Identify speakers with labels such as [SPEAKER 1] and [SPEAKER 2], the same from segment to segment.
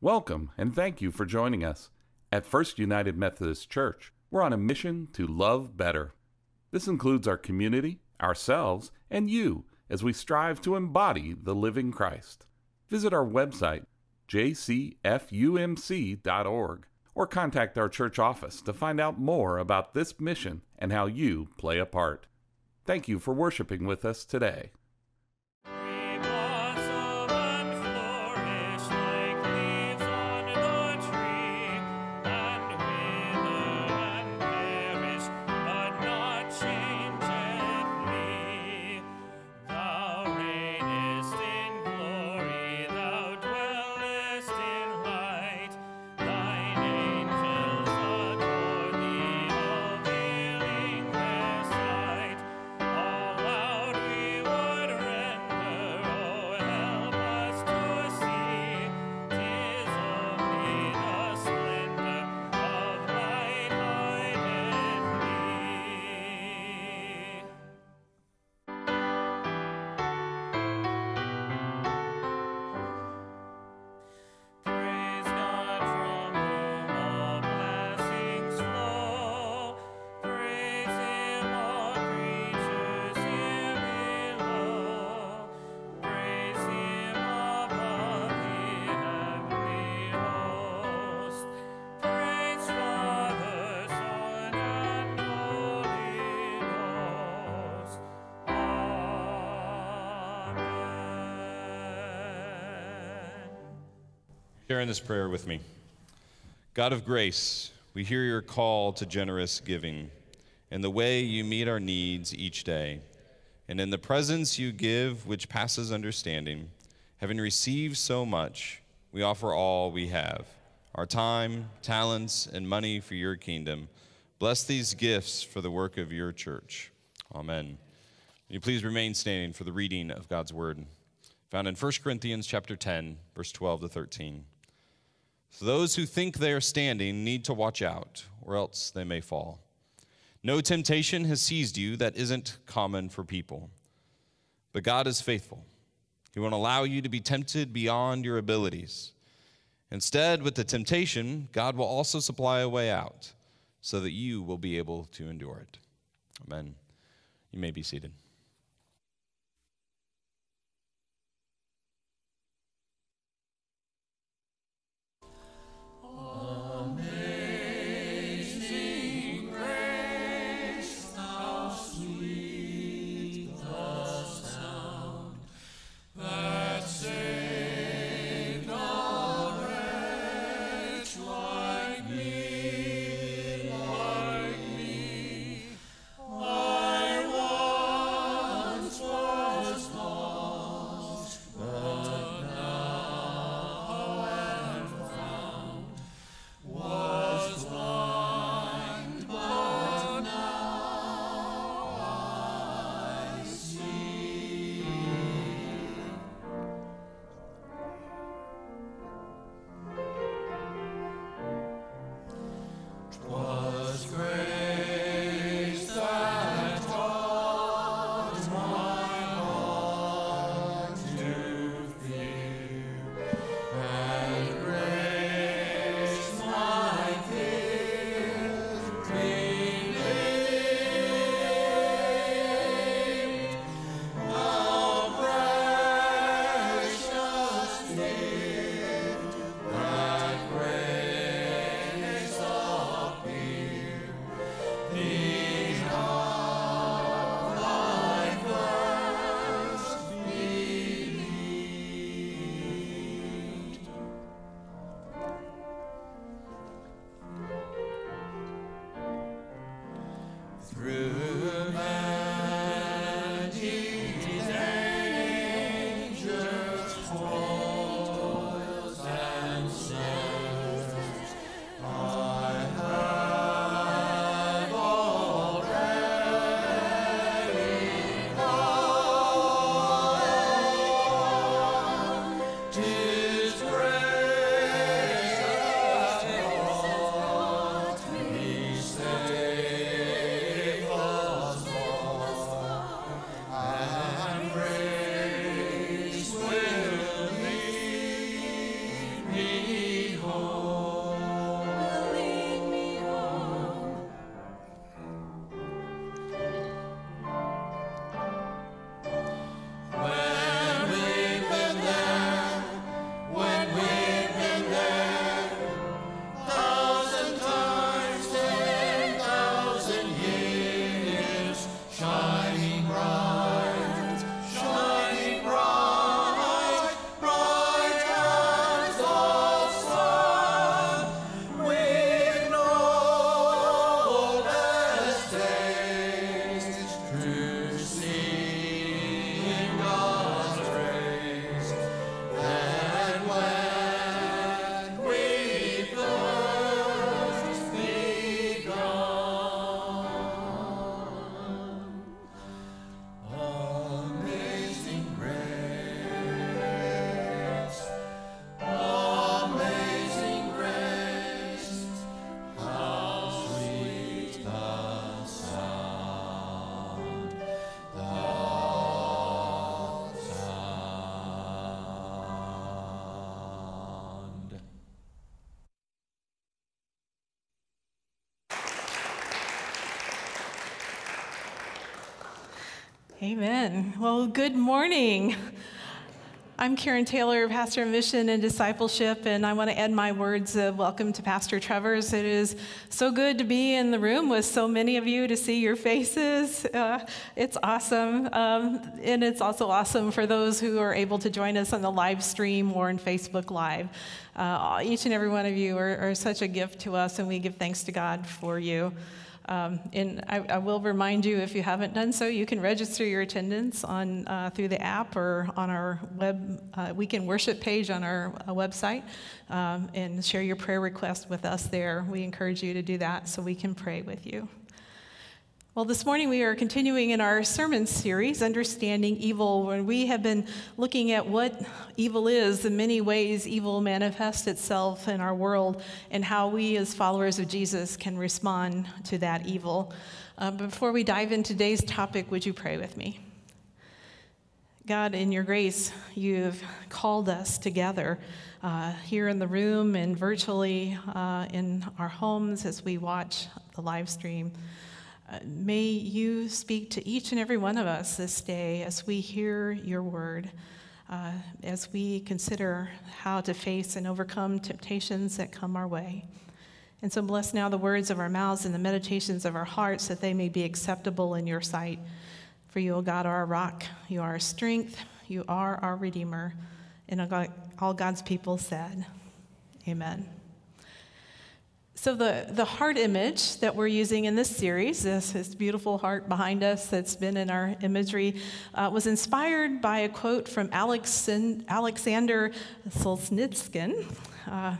[SPEAKER 1] Welcome and thank you for joining us. At First United Methodist Church, we're on a mission to love better. This includes our community, ourselves, and you as we strive to embody the living Christ. Visit our website, jcfumc.org, or contact our church office to find out more about this mission and how you play a part. Thank you for worshiping with us today.
[SPEAKER 2] Sharing this prayer with me. God of grace, we hear your call to generous giving and the way you meet our needs each day. And in the presence you give, which passes understanding, having received so much, we offer all we have our time, talents, and money for your kingdom. Bless these gifts for the work of your church. Amen. Will you please remain standing for the reading of God's word, found in 1 Corinthians chapter 10, verse 12 to 13. So those who think they are standing need to watch out, or else they may fall. No temptation has seized you that isn't common for people. But God is faithful. He won't allow you to be tempted beyond your abilities. Instead, with the temptation, God will also supply a way out so that you will be able to endure it. Amen. You may be seated.
[SPEAKER 3] Amen. Well, good morning. I'm Karen Taylor, Pastor of Mission and Discipleship, and I want to add my words of welcome to Pastor Trevor's. It is so good to be in the room with so many of you to see your faces. Uh, it's awesome. Um, and it's also awesome for those who are able to join us on the live stream or in Facebook Live. Uh, each and every one of you are, are such a gift to us, and we give thanks to God for you. Um, and I, I, will remind you, if you haven't done so, you can register your attendance on uh, through the app or on our web uh, weekend worship page on our uh, website, um, and share your prayer request with us there. We encourage you to do that so we can pray with you. Well, this morning we are continuing in our sermon series, Understanding Evil, where we have been looking at what evil is, the many ways evil manifests itself in our world, and how we as followers of Jesus can respond to that evil. Uh, before we dive into today's topic, would you pray with me? God, in your grace, you've called us together uh, here in the room and virtually uh, in our homes as we watch the live stream. Uh, may you speak to each and every one of us this day as we hear your word, uh, as we consider how to face and overcome temptations that come our way. And so bless now the words of our mouths and the meditations of our hearts that they may be acceptable in your sight. For you, O God, are our rock, you are our strength, you are our Redeemer. And all God's people said, Amen. So, the, the heart image that we're using in this series, this, this beautiful heart behind us that's been in our imagery, uh, was inspired by a quote from Alex, Alexander Solzhenitsyn. Uh,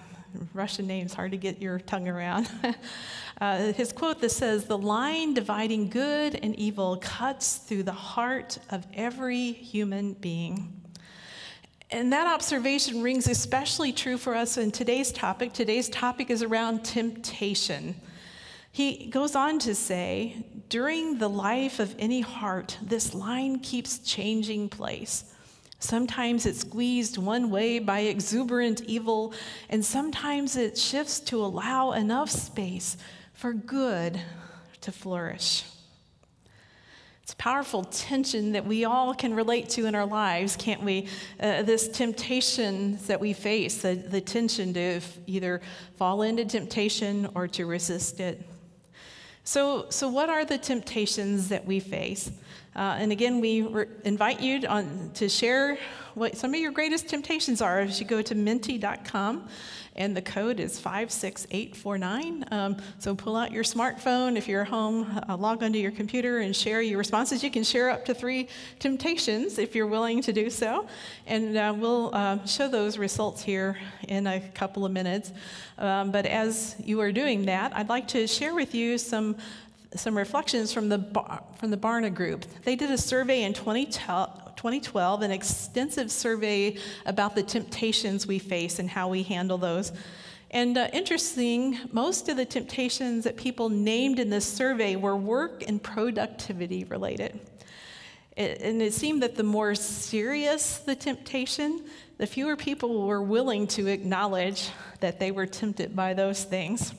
[SPEAKER 3] Russian names, hard to get your tongue around. uh, his quote that says, The line dividing good and evil cuts through the heart of every human being. And that observation rings especially true for us in today's topic. Today's topic is around temptation. He goes on to say, during the life of any heart, this line keeps changing place. Sometimes it's squeezed one way by exuberant evil, and sometimes it shifts to allow enough space for good to flourish. It's powerful tension that we all can relate to in our lives, can't we? Uh, this temptation that we face, the, the tension to either fall into temptation or to resist it. So, so what are the temptations that we face? Uh, and again, we re- invite you on, to share what some of your greatest temptations are as you go to menti.com and the code is 56849. Um, so pull out your smartphone if you're home, uh, log onto your computer and share your responses. You can share up to three temptations if you're willing to do so. And uh, we'll uh, show those results here in a couple of minutes. Um, but as you are doing that, I'd like to share with you some some reflections from the, from the Barna Group. They did a survey in 2012, an extensive survey about the temptations we face and how we handle those. And uh, interesting, most of the temptations that people named in this survey were work and productivity related. It, and it seemed that the more serious the temptation, the fewer people were willing to acknowledge that they were tempted by those things.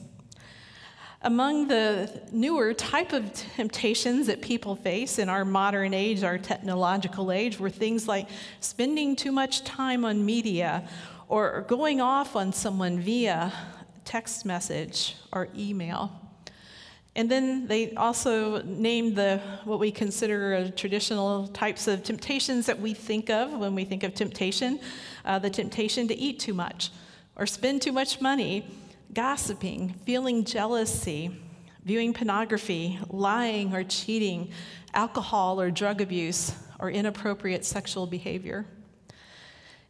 [SPEAKER 3] Among the newer type of temptations that people face in our modern age, our technological age, were things like spending too much time on media or going off on someone via text message or email. And then they also named the what we consider traditional types of temptations that we think of when we think of temptation, uh, the temptation to eat too much or spend too much money gossiping, feeling jealousy, viewing pornography, lying or cheating, alcohol or drug abuse, or inappropriate sexual behavior.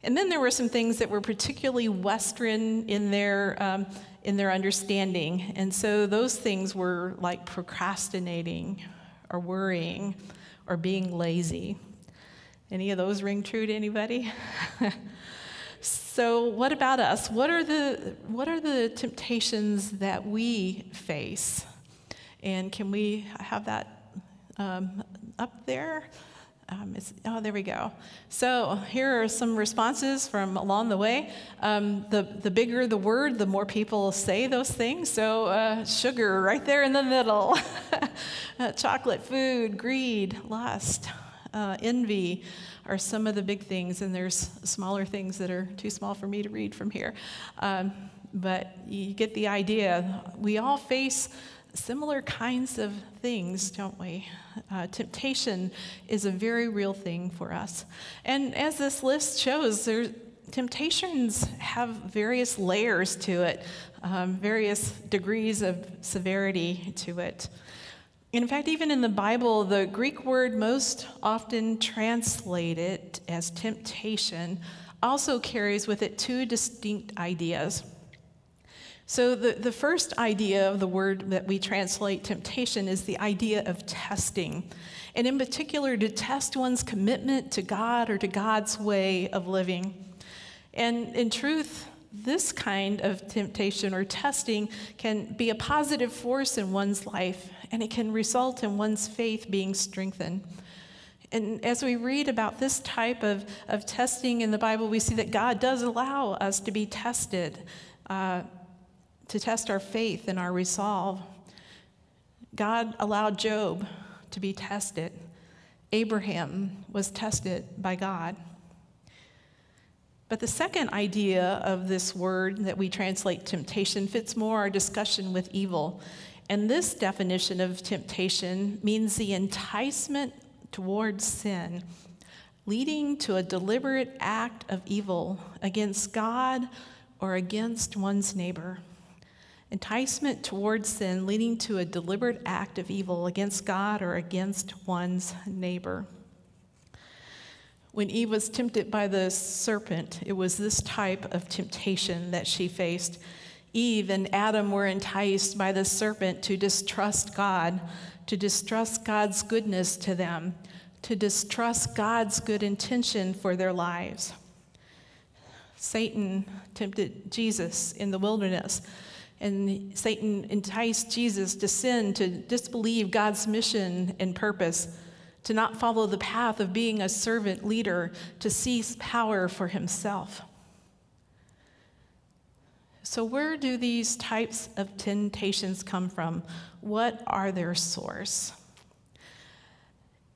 [SPEAKER 3] And then there were some things that were particularly Western in their, um, in their understanding. And so those things were like procrastinating or worrying or being lazy. Any of those ring true to anybody? So, what about us? What are the, what are the temptations that we face? And can we have that um, up there? Um, oh, there we go. So here are some responses from along the way. Um, the, the bigger the word, the more people say those things. So uh, sugar right there in the middle. uh, chocolate, food, greed, lust, uh, envy are some of the big things, and there's smaller things that are too small for me to read from here. Um, but you get the idea. We all face similar kinds of things, don't we? Uh, temptation is a very real thing for us. And as this list shows, there, temptations have various layers to it, um, various degrees of severity to it. In fact, even in the Bible, the Greek word most often translated as temptation also carries with it two distinct ideas. So, the, the first idea of the word that we translate temptation is the idea of testing, and in particular, to test one's commitment to God or to God's way of living. And in truth, this kind of temptation or testing can be a positive force in one's life, and it can result in one's faith being strengthened. And as we read about this type of, of testing in the Bible, we see that God does allow us to be tested. Uh, to test our faith and our resolve. God allowed Job to be tested. Abraham was tested by God. But the second idea of this word that we translate temptation fits more our discussion with evil. And this definition of temptation means the enticement towards sin, leading to a deliberate act of evil against God or against one's neighbor enticement towards sin leading to a deliberate act of evil against God or against one's neighbor. When Eve was tempted by the serpent, it was this type of temptation that she faced. Eve and Adam were enticed by the serpent to distrust God, to distrust God's goodness to them, to distrust God's good intention for their lives. Satan tempted Jesus in the wilderness and Satan enticed Jesus to sin, to disbelieve God's mission and purpose, to not follow the path of being a servant leader, to seize power for himself. So, where do these types of temptations come from? What are their source?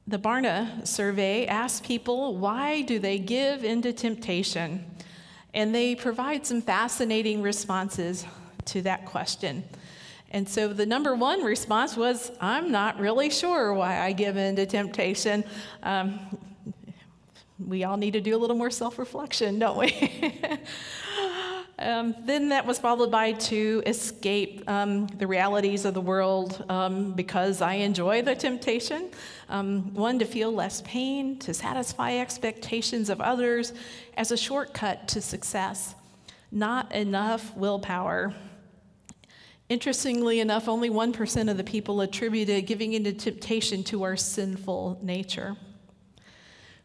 [SPEAKER 3] The Barna survey asked people why do they give into temptation? And they provide some fascinating responses to that question. And so the number one response was, I'm not really sure why I give in to temptation. Um, we all need to do a little more self reflection, don't we? um, then that was followed by to escape um, the realities of the world um, because I enjoy the temptation. Um, one, to feel less pain, to satisfy expectations of others as a shortcut to success. Not enough willpower. Interestingly enough, only 1% of the people attributed giving into temptation to our sinful nature.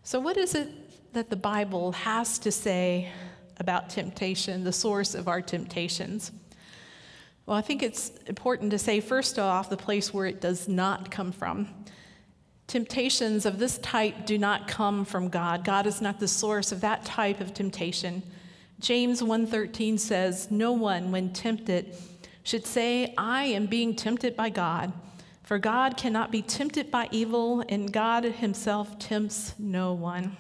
[SPEAKER 3] So, what is it that the Bible has to say about temptation, the source of our temptations? Well, I think it's important to say, first off, the place where it does not come from. Temptations of this type do not come from God. God is not the source of that type of temptation. James 1:13 says, "No one when tempted should say, I am being tempted by God. For God cannot be tempted by evil, and God himself tempts no one.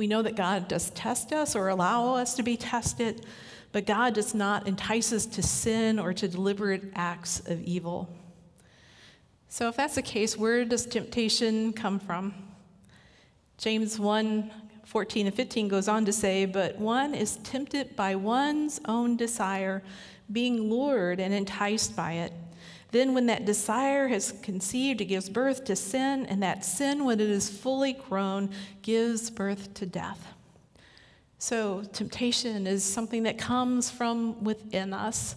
[SPEAKER 3] We know that God does test us or allow us to be tested, but God does not entice us to sin or to deliberate acts of evil. So, if that's the case, where does temptation come from? James 1 14 and 15 goes on to say, But one is tempted by one's own desire being lured and enticed by it. Then, when that desire has conceived, it gives birth to sin, and that sin, when it is fully grown, gives birth to death. So, temptation is something that comes from within us.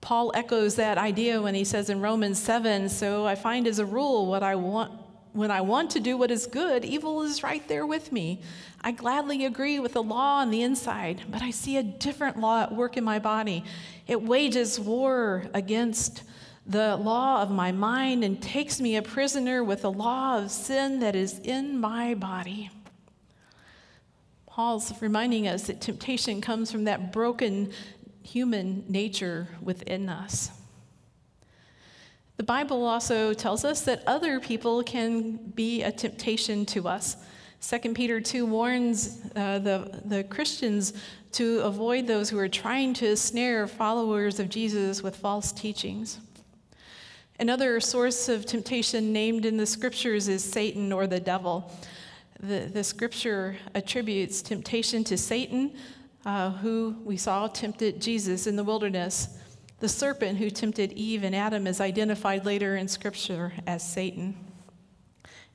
[SPEAKER 3] Paul echoes that idea when he says in Romans 7 So I find as a rule what I want, when I want to do what is good, evil is right there with me. I gladly agree with the law on the inside, but I see a different law at work in my body. It wages war against the law of my mind and takes me a prisoner with the law of sin that is in my body. Paul's reminding us that temptation comes from that broken human nature within us. The Bible also tells us that other people can be a temptation to us. 2 Peter 2 warns uh, the, the Christians to avoid those who are trying to snare followers of Jesus with false teachings. Another source of temptation named in the scriptures is Satan or the devil. The, the scripture attributes temptation to Satan, uh, who we saw tempted Jesus in the wilderness. The serpent who tempted Eve and Adam is identified later in scripture as Satan.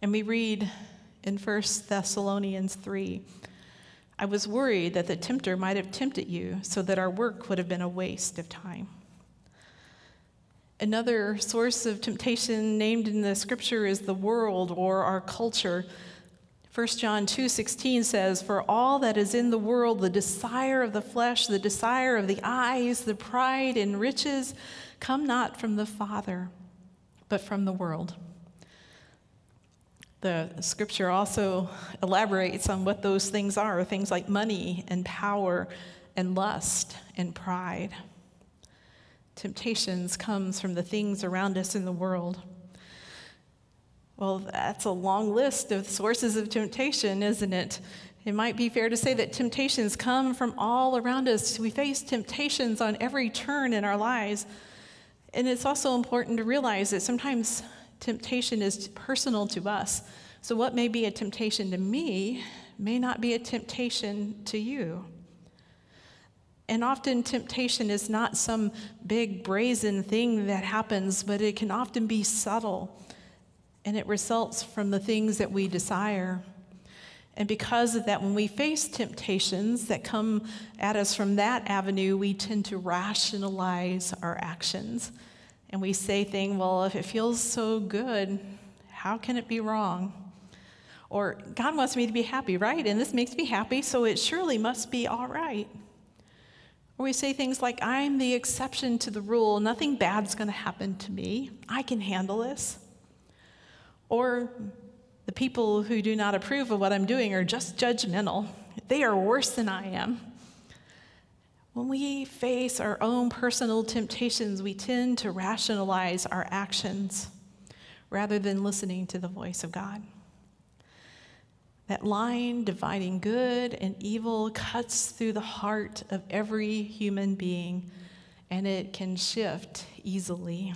[SPEAKER 3] And we read in 1 Thessalonians 3 I was worried that the tempter might have tempted you so that our work would have been a waste of time. Another source of temptation named in the scripture is the world or our culture. 1 John 2:16 says, "For all that is in the world, the desire of the flesh, the desire of the eyes, the pride and riches, come not from the Father, but from the world." The scripture also elaborates on what those things are things like money and power and lust and pride. Temptations comes from the things around us in the world. Well, that's a long list of sources of temptation, isn't it? It might be fair to say that temptations come from all around us. We face temptations on every turn in our lives. And it's also important to realize that sometimes temptation is personal to us. So, what may be a temptation to me may not be a temptation to you. And often, temptation is not some big brazen thing that happens, but it can often be subtle and it results from the things that we desire. And because of that, when we face temptations that come at us from that avenue, we tend to rationalize our actions. And we say things, well, if it feels so good, how can it be wrong? Or, God wants me to be happy, right? And this makes me happy, so it surely must be all right. Or we say things like, I'm the exception to the rule. Nothing bad's going to happen to me. I can handle this. Or the people who do not approve of what I'm doing are just judgmental. They are worse than I am. When we face our own personal temptations, we tend to rationalize our actions rather than listening to the voice of God. That line dividing good and evil cuts through the heart of every human being, and it can shift easily.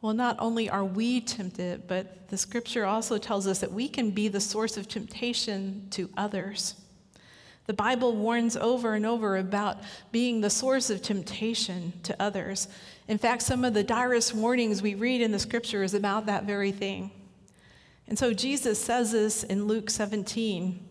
[SPEAKER 3] Well, not only are we tempted, but the scripture also tells us that we can be the source of temptation to others. The Bible warns over and over about being the source of temptation to others. In fact, some of the direst warnings we read in the scripture is about that very thing. And so Jesus says this in Luke 17.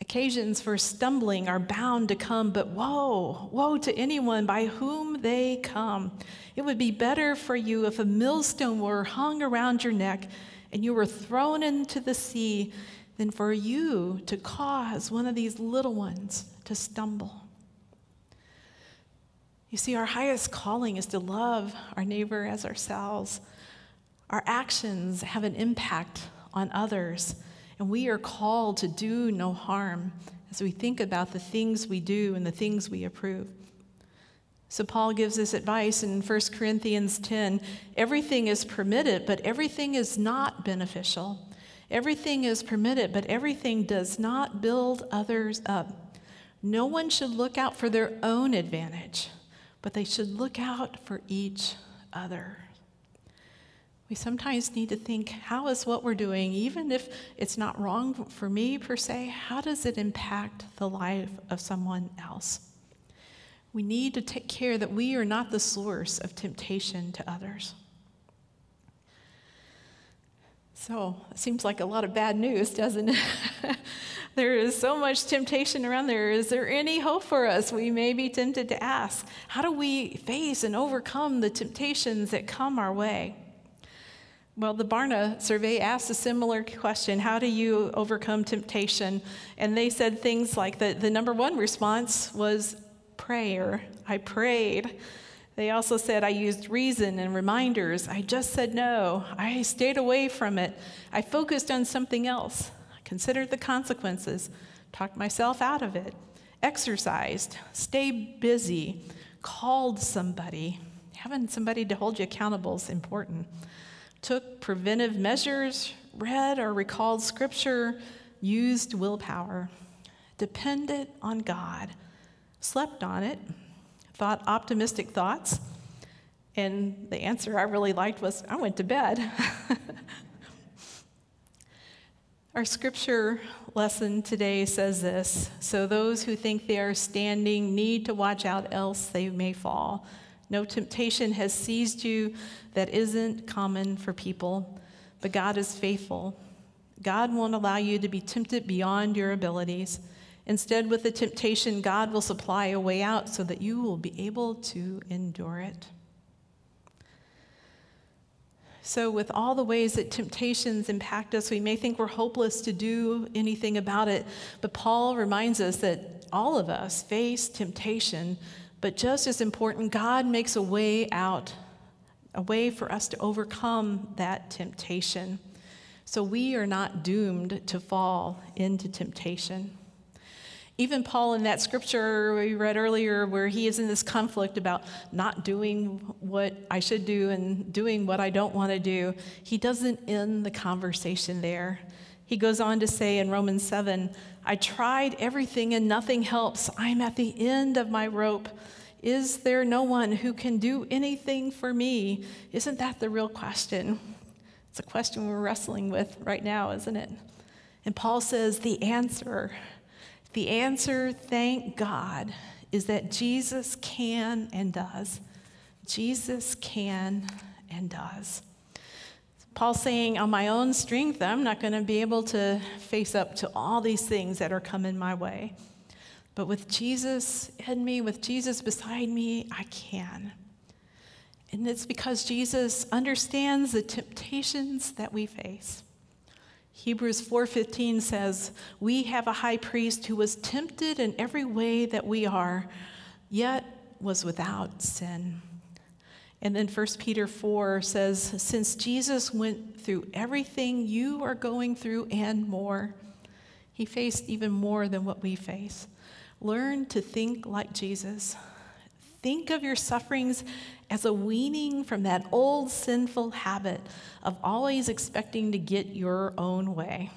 [SPEAKER 3] Occasions for stumbling are bound to come, but woe, woe to anyone by whom they come. It would be better for you if a millstone were hung around your neck and you were thrown into the sea than for you to cause one of these little ones to stumble. You see, our highest calling is to love our neighbor as ourselves. Our actions have an impact on others, and we are called to do no harm as we think about the things we do and the things we approve. So, Paul gives this advice in 1 Corinthians 10 everything is permitted, but everything is not beneficial. Everything is permitted, but everything does not build others up. No one should look out for their own advantage, but they should look out for each other. We sometimes need to think how is what we're doing, even if it's not wrong for me per se, how does it impact the life of someone else? We need to take care that we are not the source of temptation to others. So, it seems like a lot of bad news, doesn't it? there is so much temptation around there. Is there any hope for us? We may be tempted to ask. How do we face and overcome the temptations that come our way? Well, the Barna survey asked a similar question How do you overcome temptation? And they said things like that the number one response was prayer. I prayed. They also said, I used reason and reminders. I just said no. I stayed away from it. I focused on something else. I considered the consequences, talked myself out of it, exercised, stayed busy, called somebody, having somebody to hold you accountable is important. Took preventive measures, read or recalled scripture, used willpower, depended on God, slept on it, thought optimistic thoughts, and the answer I really liked was I went to bed. Our scripture lesson today says this So those who think they are standing need to watch out, else they may fall. No temptation has seized you that isn't common for people, but God is faithful. God won't allow you to be tempted beyond your abilities. Instead, with the temptation, God will supply a way out so that you will be able to endure it. So, with all the ways that temptations impact us, we may think we're hopeless to do anything about it. But Paul reminds us that all of us face temptation, but just as important, God makes a way out, a way for us to overcome that temptation. So, we are not doomed to fall into temptation. Even Paul, in that scripture we read earlier, where he is in this conflict about not doing what I should do and doing what I don't want to do, he doesn't end the conversation there. He goes on to say in Romans 7 I tried everything and nothing helps. I'm at the end of my rope. Is there no one who can do anything for me? Isn't that the real question? It's a question we're wrestling with right now, isn't it? And Paul says the answer the answer, thank God, is that Jesus can and does. Jesus can and does. Paul's saying, on my own strength, I'm not going to be able to face up to all these things that are coming my way. But with Jesus in me, with Jesus beside me, I can. And it's because Jesus understands the temptations that we face. Hebrews 4:15 says, "We have a high priest who was tempted in every way that we are, yet was without sin." And then 1 Peter 4 says, "Since Jesus went through everything you are going through and more, he faced even more than what we face. Learn to think like Jesus. Think of your sufferings as a weaning from that old sinful habit of always expecting to get your own way.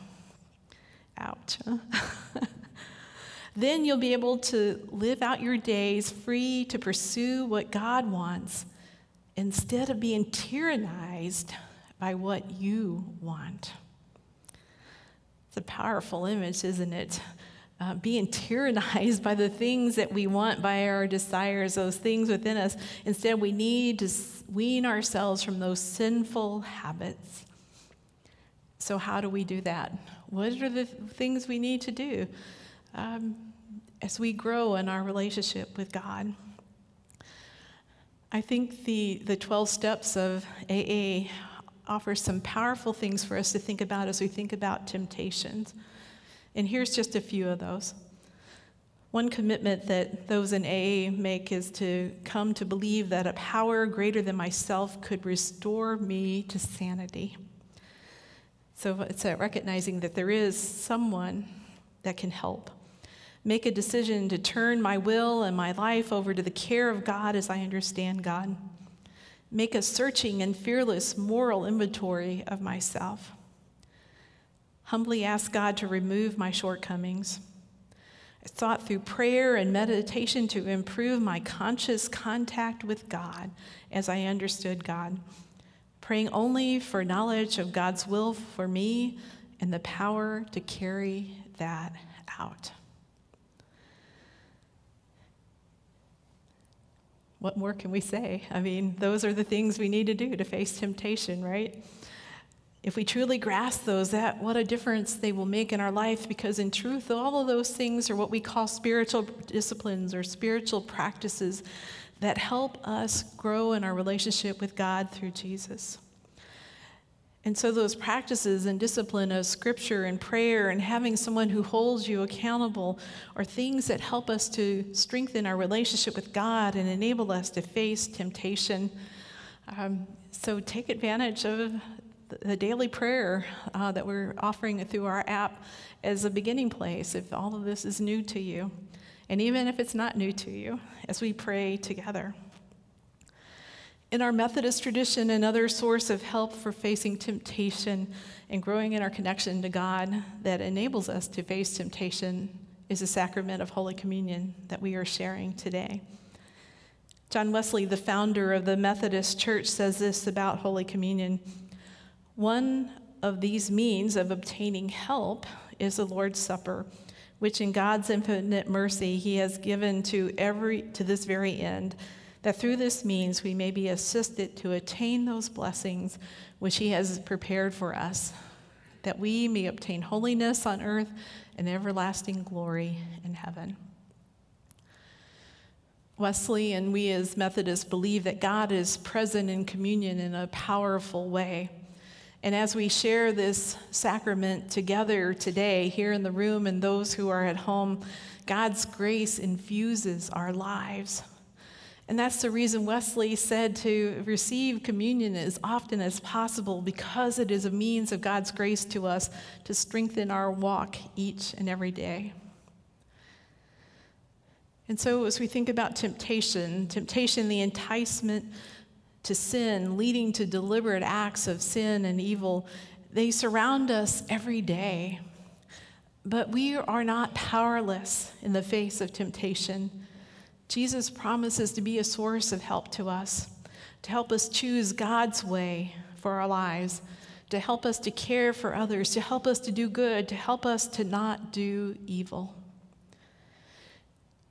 [SPEAKER 3] Ouch. then you'll be able to live out your days free to pursue what God wants instead of being tyrannized by what you want. It's a powerful image, isn't it? uh, being tyrannized by the things that we want, by our desires, those things within us. Instead, we need to wean ourselves from those sinful habits. So, how do we do that? What are the things we need to do um, as we grow in our relationship with God? I think the, the 12 steps of AA offer some powerful things for us to think about as we think about temptations. And here's just a few of those. One commitment that those in AA make is to come to believe that a power greater than myself could restore me to sanity. So it's recognizing that there is someone that can help. Make a decision to turn my will and my life over to the care of God as I understand God. Make a searching and fearless moral inventory of myself humbly ask God to remove my shortcomings. I sought through prayer and meditation to improve my conscious contact with God as I understood God, praying only for knowledge of God's will for me and the power to carry that out. What more can we say? I mean, those are the things we need to do to face temptation, right? If we truly grasp those, that what a difference they will make in our life because in truth all of those things are what we call spiritual disciplines or spiritual practices that help us grow in our relationship with God through Jesus. And so those practices and discipline of scripture and prayer and having someone who holds you accountable are things that help us to strengthen our relationship with God and enable us to face temptation. Um, so take advantage of the daily prayer uh, that we're offering through our app as a beginning place if all of this is new to you. And even if it's not new to you, as we pray together. In our Methodist tradition, another source of help for facing temptation and growing in our connection to God that enables us to face temptation is the sacrament of Holy Communion that we are sharing today. John Wesley, the founder of the Methodist Church, says this about Holy Communion. One of these means of obtaining help is the Lord's Supper, which in God's infinite mercy he has given to every to this very end, that through this means we may be assisted to attain those blessings which he has prepared for us, that we may obtain holiness on earth and everlasting glory in heaven. Wesley and we as Methodists believe that God is present in communion in a powerful way. And as we share this sacrament together today, here in the room and those who are at home, God's grace infuses our lives. And that's the reason Wesley said to receive communion as often as possible because it is a means of God's grace to us to strengthen our walk each and every day. And so, as we think about temptation, temptation, the enticement to sin, leading to deliberate acts of sin and evil, they surround us every day. But we are not powerless in the face of temptation. Jesus promises to be a source of help to us, to help us choose God's way for our lives, to help us to care for others, to help us to do good, to help us to not do evil.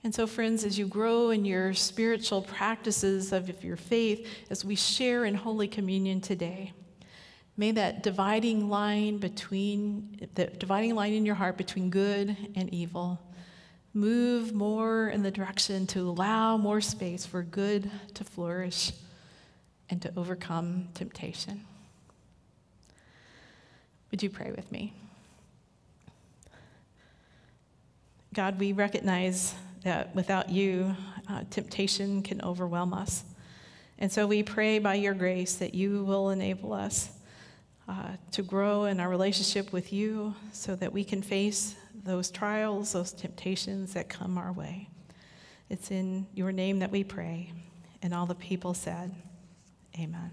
[SPEAKER 3] And so, friends, as you grow in your spiritual practices of your faith, as we share in Holy Communion today, may that dividing line between the dividing line in your heart between good and evil move more in the direction to allow more space for good to flourish and to overcome temptation. Would you pray with me? God, we recognize that without you, uh, temptation can overwhelm us. And so we pray by your grace that you will enable us uh, to grow in our relationship with you so that we can face those trials, those temptations that come our way. It's in your name that we pray. And all the people said, Amen.